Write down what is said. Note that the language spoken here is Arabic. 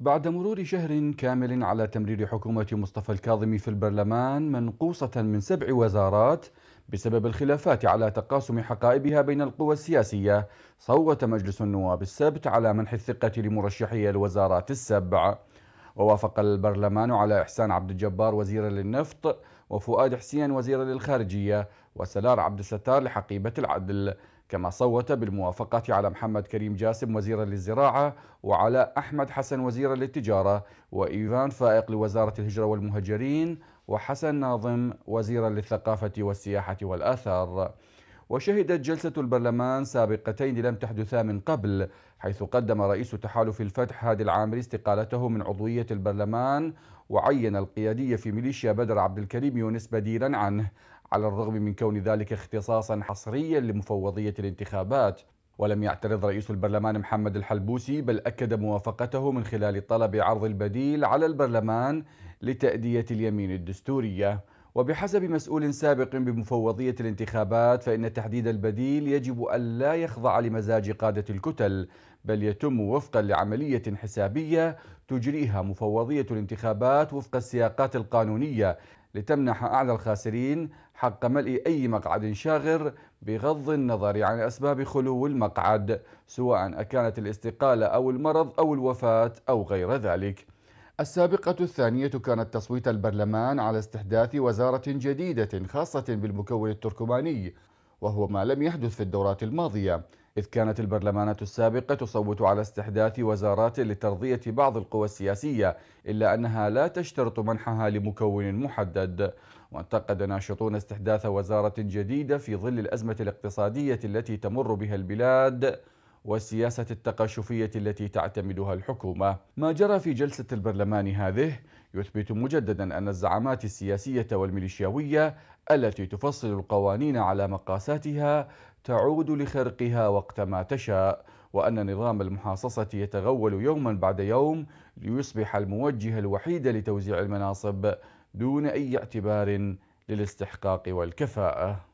بعد مرور شهر كامل على تمرير حكومة مصطفى الكاظمي في البرلمان منقوصة من سبع وزارات بسبب الخلافات على تقاسم حقائبها بين القوى السياسية صوت مجلس النواب السبت على منح الثقة لمرشحي الوزارات السبع. ووافق البرلمان على إحسان عبد الجبار وزيرا للنفط وفؤاد حسين وزيرا للخارجية وسلار عبد الستار لحقيبة العدل. كما صوت بالموافقة على محمد كريم جاسم وزيرا للزراعة وعلى أحمد حسن وزيرا للتجارة وإيفان فائق لوزارة الهجرة والمهجرين وحسن ناظم وزيرا للثقافة والسياحة والآثار. وشهدت جلسة البرلمان سابقتين لم تحدثا من قبل حيث قدم رئيس تحالف الفتح هادي العامري استقالته من عضوية البرلمان وعين القيادية في ميليشيا بدر عبد الكريم يونس بديلا عنه على الرغم من كون ذلك اختصاصا حصريا لمفوضية الانتخابات. ولم يعترض رئيس البرلمان محمد الحلبوسي بل أكد موافقته من خلال طلب عرض البديل على البرلمان لتأدية اليمين الدستورية. وبحسب مسؤول سابق بمفوضية الانتخابات فإن تحديد البديل يجب أن لا يخضع لمزاج قادة الكتل بل يتم وفقا لعملية حسابية تجريها مفوضية الانتخابات وفق السياقات القانونية لتمنح أعلى الخاسرين حق ملء أي مقعد شاغر بغض النظر عن أسباب خلو المقعد سواء أكانت الاستقالة أو المرض أو الوفاة أو غير ذلك. السابقة الثانية كانت تصويت البرلمان على استحداث وزارة جديدة خاصة بالمكون التركماني وهو ما لم يحدث في الدورات الماضية إذ كانت البرلمانات السابقة تصوت على استحداث وزارات لترضية بعض القوى السياسية إلا أنها لا تشترط منحها لمكون محدد. وانتقد ناشطون استحداث وزارة جديدة في ظل الأزمة الاقتصادية التي تمر بها البلاد والسياسة التقاشفية التي تعتمدها الحكومة. ما جرى في جلسة البرلمان هذه يثبت مجددا أن الزعامات السياسية والميليشياوية التي تفصل القوانين على مقاساتها تعود لخرقها وقت ما تشاء وأن نظام المحاصصة يتغول يوما بعد يوم ليصبح الموجه الوحيد لتوزيع المناصب دون أي اعتبار للاستحقاق والكفاءة.